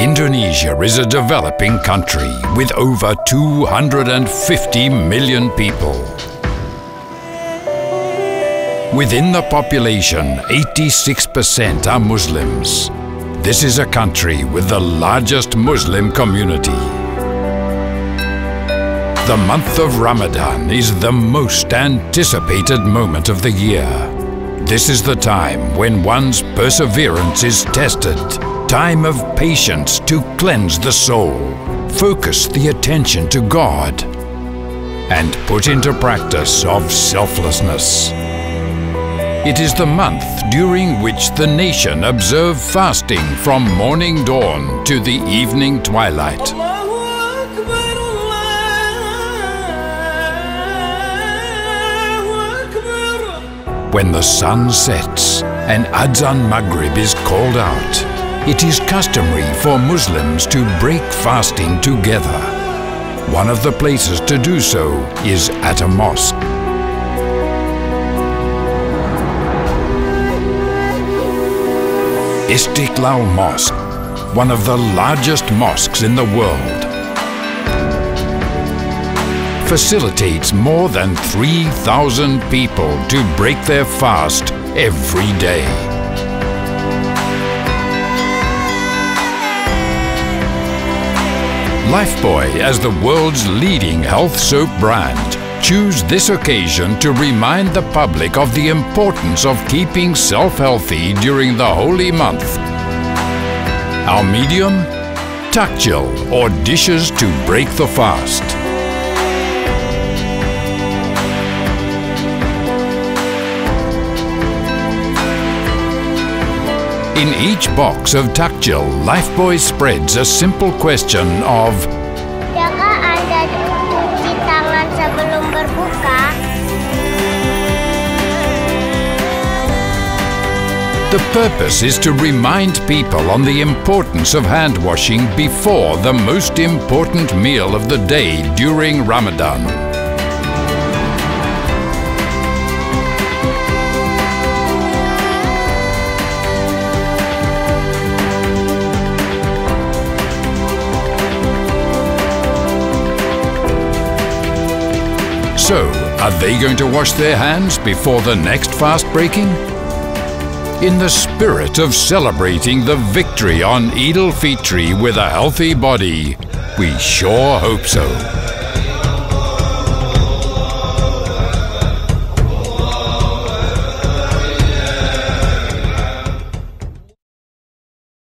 Indonesia is a developing country with over 250 million people. Within the population, 86% are Muslims. This is a country with the largest Muslim community. The month of Ramadan is the most anticipated moment of the year. This is the time when one's perseverance is tested. Time of patience to cleanse the soul. Focus the attention to God. And put into practice of selflessness. It is the month during which the nation observe fasting from morning dawn to the evening twilight. When the sun sets and Adzan Maghrib is called out, it is customary for Muslims to break fasting together. One of the places to do so is at a mosque. Istiqlal Mosque, one of the largest mosques in the world, facilitates more than 3,000 people to break their fast every day. Lifebuoy, as the world's leading health soap brand, choose this occasion to remind the public of the importance of keeping self-healthy during the holy month. Our medium? Takjil, or dishes to break the fast. In each box of Takjil, Lifebuoy spreads a simple question of Sudahkah Anda cuci tangan sebelum berbuka? The purpose is to remind people on the importance of hand washing before the most important meal of the day during Ramadan. So, are they going to wash their hands before the next fast breaking? In the spirit of celebrating the victory on Eid al Fitri with a healthy body, we sure hope so.